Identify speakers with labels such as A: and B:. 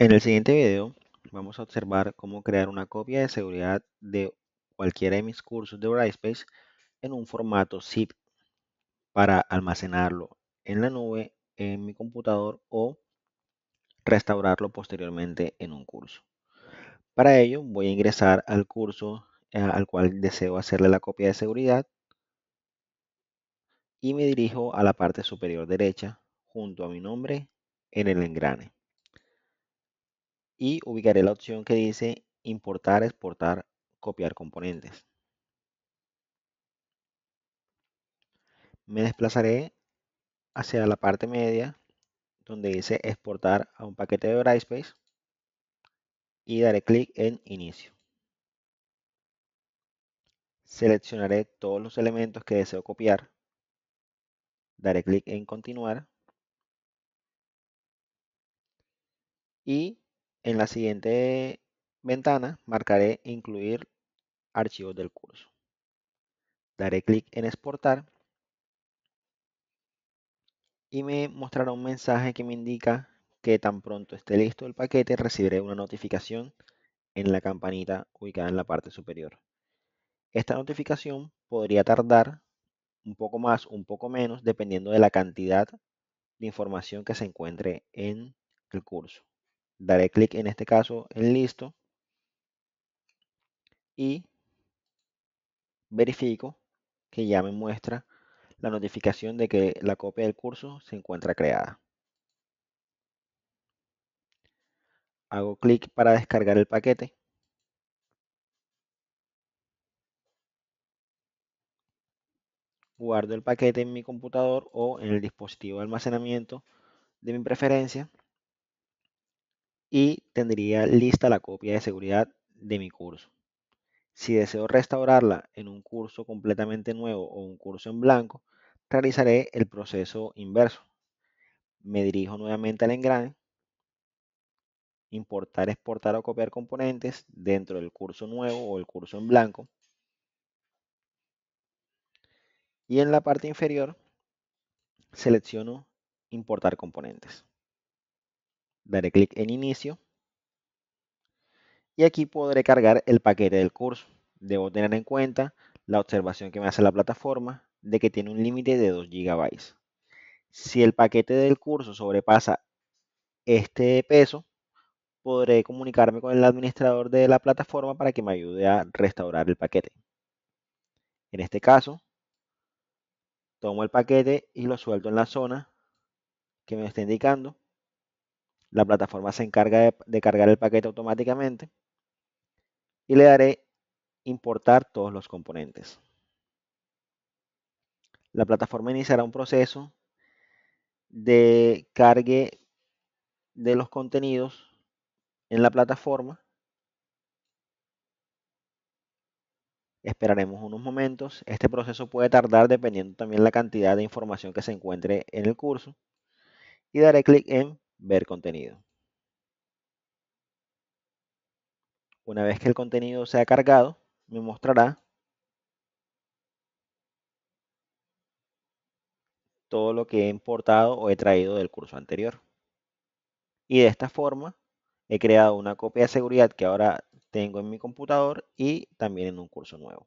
A: En el siguiente video vamos a observar cómo crear una copia de seguridad de cualquiera de mis cursos de Brightspace en un formato zip para almacenarlo en la nube en mi computador o restaurarlo posteriormente en un curso. Para ello voy a ingresar al curso eh, al cual deseo hacerle la copia de seguridad y me dirijo a la parte superior derecha junto a mi nombre en el engrane y ubicaré la opción que dice importar, exportar, copiar componentes. Me desplazaré hacia la parte media donde dice exportar a un paquete de Brightspace y daré clic en inicio. Seleccionaré todos los elementos que deseo copiar. Daré clic en continuar. Y en la siguiente ventana marcaré incluir archivos del curso. Daré clic en exportar y me mostrará un mensaje que me indica que tan pronto esté listo el paquete recibiré una notificación en la campanita ubicada en la parte superior. Esta notificación podría tardar un poco más, un poco menos, dependiendo de la cantidad de información que se encuentre en el curso. Daré clic en este caso en listo y verifico que ya me muestra la notificación de que la copia del curso se encuentra creada. Hago clic para descargar el paquete. Guardo el paquete en mi computador o en el dispositivo de almacenamiento de mi preferencia y tendría lista la copia de seguridad de mi curso. Si deseo restaurarla en un curso completamente nuevo o un curso en blanco, realizaré el proceso inverso. Me dirijo nuevamente al engrane, importar, exportar o copiar componentes dentro del curso nuevo o el curso en blanco. Y en la parte inferior selecciono importar componentes. Daré clic en inicio y aquí podré cargar el paquete del curso. Debo tener en cuenta la observación que me hace la plataforma de que tiene un límite de 2 GB. Si el paquete del curso sobrepasa este peso, podré comunicarme con el administrador de la plataforma para que me ayude a restaurar el paquete. En este caso, tomo el paquete y lo suelto en la zona que me está indicando. La plataforma se encarga de, cargar el paquete automáticamente y le daré importar todos los componentes. La plataforma iniciará un proceso de cargue de los contenidos en la plataforma. Esperaremos unos momentos. Este proceso puede tardar dependiendo también la cantidad de información que se encuentre en el curso. Y daré clic en ver contenido. Una vez que el contenido sea cargado, me mostrará todo lo que he importado o he traído del curso anterior. Y de esta forma he creado una copia de seguridad que ahora tengo en mi computador y también en un curso nuevo.